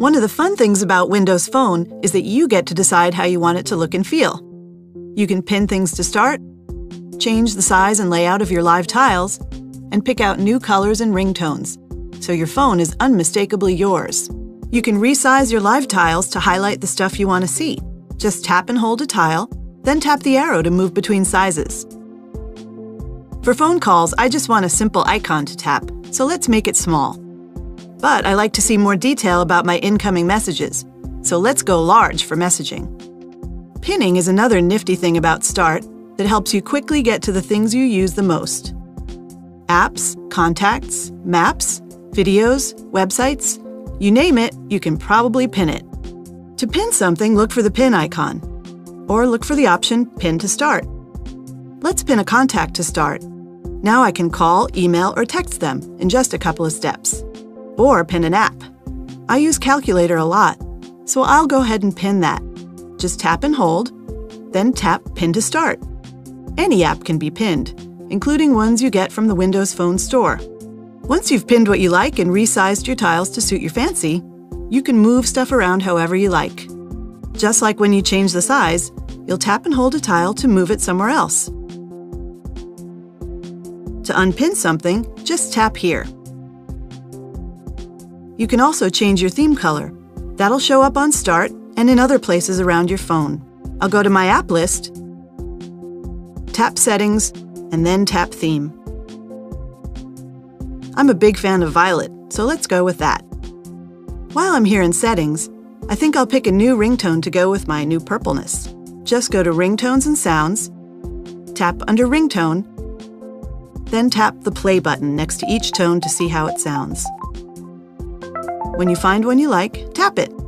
One of the fun things about Windows Phone is that you get to decide how you want it to look and feel. You can pin things to start, change the size and layout of your live tiles, and pick out new colors and ringtones, so your phone is unmistakably yours. You can resize your live tiles to highlight the stuff you want to see. Just tap and hold a tile, then tap the arrow to move between sizes. For phone calls, I just want a simple icon to tap, so let's make it small. But I like to see more detail about my incoming messages, so let's go large for messaging. Pinning is another nifty thing about Start that helps you quickly get to the things you use the most. Apps, contacts, maps, videos, websites, you name it, you can probably pin it. To pin something, look for the pin icon, or look for the option Pin to Start. Let's pin a contact to start. Now I can call, email, or text them in just a couple of steps or pin an app. I use Calculator a lot, so I'll go ahead and pin that. Just tap and hold, then tap Pin to Start. Any app can be pinned, including ones you get from the Windows Phone store. Once you've pinned what you like and resized your tiles to suit your fancy, you can move stuff around however you like. Just like when you change the size, you'll tap and hold a tile to move it somewhere else. To unpin something, just tap here. You can also change your theme color. That'll show up on Start and in other places around your phone. I'll go to my app list, tap Settings, and then tap Theme. I'm a big fan of Violet, so let's go with that. While I'm here in Settings, I think I'll pick a new ringtone to go with my new purpleness. Just go to Ringtones and Sounds, tap under Ringtone, then tap the play button next to each tone to see how it sounds. When you find one you like, tap it.